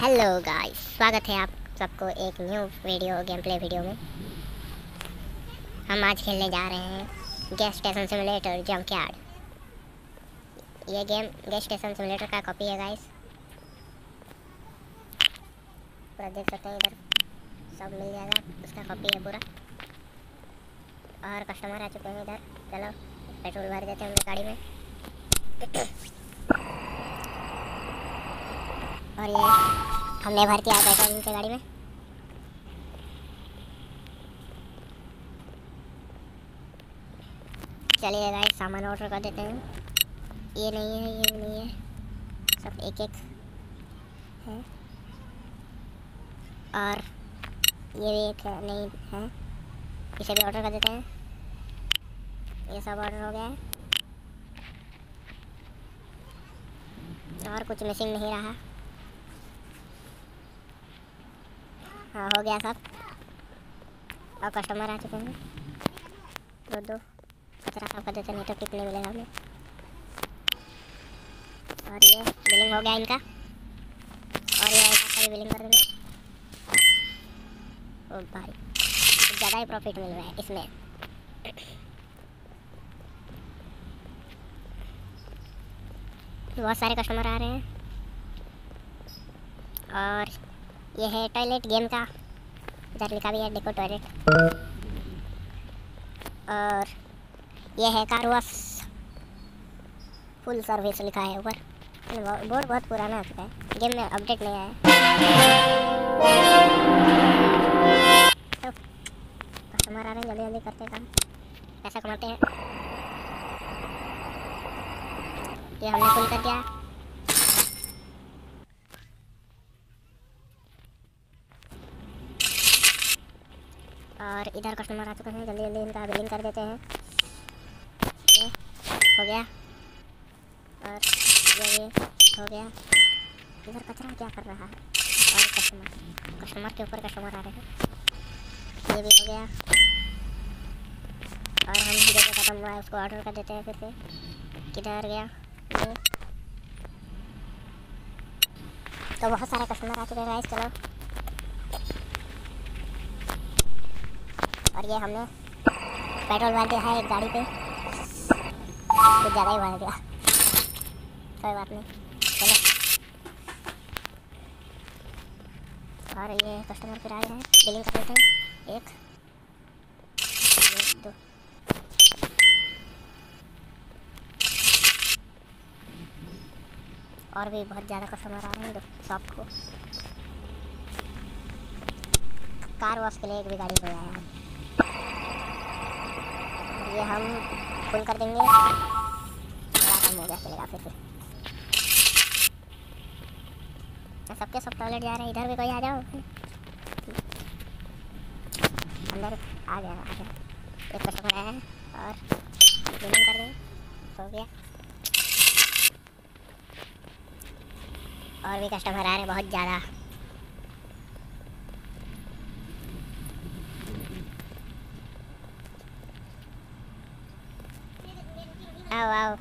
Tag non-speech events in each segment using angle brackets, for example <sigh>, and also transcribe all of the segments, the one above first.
Hello guys स्वागत है आप सबको एक new video game play video में। हम आज खेलने जा रहे हैं gas station simulator junkyard ये गेम गैस स्टेशन सिमुलेटर का कॉपी है गाइस पूरा देख सकते हैं इधर। सब मिल जाएगा। उसका कॉपी है पूरा। और कस्टमर आ चुके हैं इधर। चलो पेट्रोल भर देते हैं गाड़ी में। <coughs> और ये हमने भर के आया पेट्रोल इनके गाड़ी में। चलिए गाइस सामान ऑर्डर कर देते हैं। ये नहीं है, ये नहीं है। सब एक एक है। और ये भी एक नहीं है। इसे भी ऑर्डर कर देते हैं। ये सब ऑर्डर हो गया है। और कुछ मिसिंग नहीं रहा। हाँ हो गया सब और कस्टमर आ चुके हैं। दो दो। कचरा साफ़ कर देते नहीं तो नहीं मिलेगा हमें और ये बिलिंग हो गया इनका। और ये भी बिलिंग कर देंगे। ओ भाई, ज़्यादा ही प्रॉफिट मिल रहा है इसमें। बहुत सारे कस्टमर आ रहे हैं। और ये है टॉयलेट गेम का। इधर लिखा भी है डेको टॉयलेट और ये है कार वॉश फुल सर्विस लिखा है ऊपर। बोर्ड बहुत पुराना आ है गेम में अपडेट नहीं आया। तो कस्टमर आ रहे हैं, जल्दी जल्दी करते काम। पैसा कमाते हैं। ये हमने फुल कर दिया। और इधर कस्टमर आ चुके हैं, जल्दी जल्दी इनका बिलिंग कर देते हैं। हो गया। और ये हो गया। इधर कचरा क्या कर रहा है? और कस्टमर कस्टमर के ऊपर कस्टमर आ रहे हैं। ये भी हो गया। और हम जो जो खत्म हुआ है, उसको ऑर्डर कर देते हैं फिर से। किधर गया? तो बहुत सारे कस्टमर आ चुके हैं चलो। और ये हमने पेट्रोल भर दिया है एक गाड़ी पे। कुछ ज़्यादा ही भर दिया। कोई बात नहीं। चलो। और ये कस्टमर फिर आ गए हैं। बिलिंग कर देते हैं। एक, दो। और भी बहुत ज़्यादा कस्टमर आ रहे हैं शॉप को। कार वॉश के लिए एक भी गाड़ी हो है। ये हम फुल कर देंगे। हो गया चलेगा फिर फिर सबके सब टॉयलेट जा रहे हैं, इधर भी कोई आ जाओ। अंदर आ गया आ गया। एक कस्टमर आया है और बिलिंग कर दें। हो गया। और भी कस्टमर आ रहे हैं बहुत ज़्यादा। आओ आओ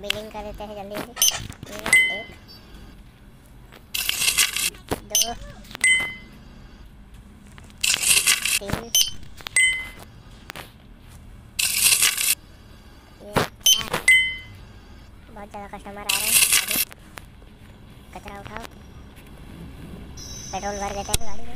बिलिंग कर देते हैं जल्दी जल्दी। एक दो तीन बहुत ज़्यादा कस्टमर आ रहे हैं अभी कचरा उठाओ पेट्रोल भर देते हैं गाड़ी में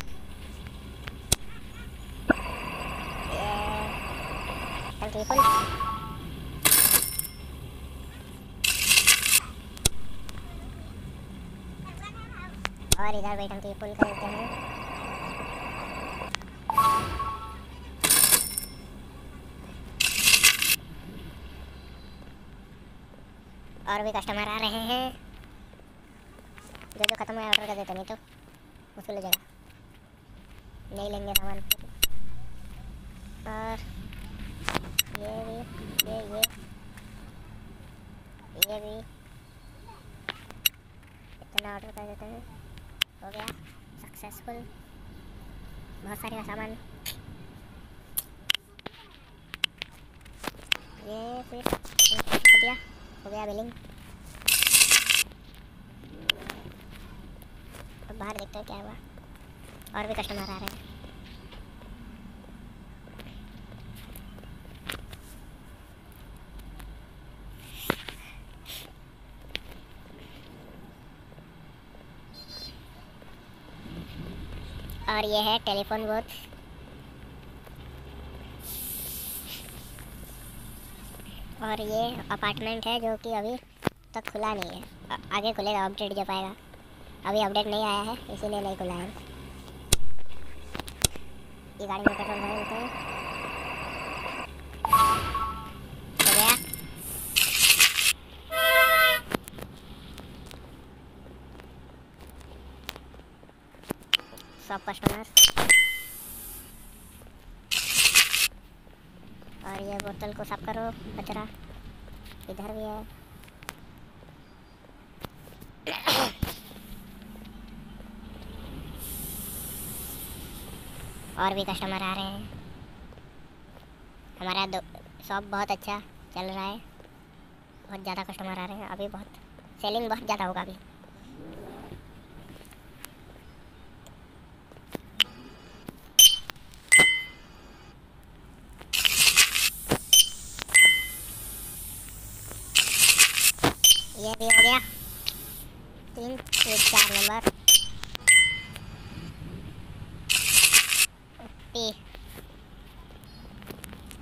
और इधर भी टंकी फुल कर देते हैं और भी कस्टमर आ रहे हैं। जो जो ख़त्म है ऑर्डर कर देते नहीं तो मुश्किल हो जाएगा। नहीं लेंगे सामान। और ये भी, ये ये ये भी। इतना ऑर्डर कर देते हैं। हो गया। सक्सेसफुल बहुत सारे सामान। ये फिर गया हो गया बिलिंग। अब बाहर देखते हैं क्या हुआ। और भी कस्टमर आ रहे हैं। और ये है टेलीफोन बूथ। और ये अपार्टमेंट है जो कि अभी तक खुला नहीं है। आगे खुलेगा अपडेट जब आएगा। अभी अपडेट नहीं आया है, इसीलिए नहीं खुला है। ये गाड़ी में पेट्रोल भर देते हैं सब कस्टमर और ये बोतल को साफ़ करो, कचरा। इधर भी है। और भी कस्टमर आ रहे हैं। हमारा दो शॉप बहुत अच्छा चल रहा है। बहुत ज़्यादा कस्टमर आ रहे हैं। अभी बहुत सेलिंग बहुत ज़्यादा होगा अभी। हो गया तीन एक चार नंबर पी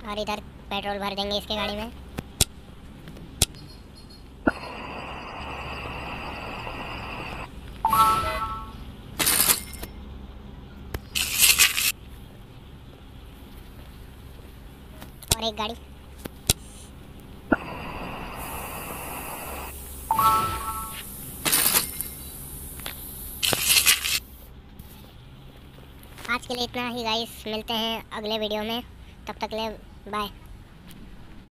और इधर पेट्रोल भर देंगे इसके गाड़ी में। और एक गाड़ी। आज के लिए इतना ही गाइस मिलते हैं अगले वीडियो में. तब तक ले बाय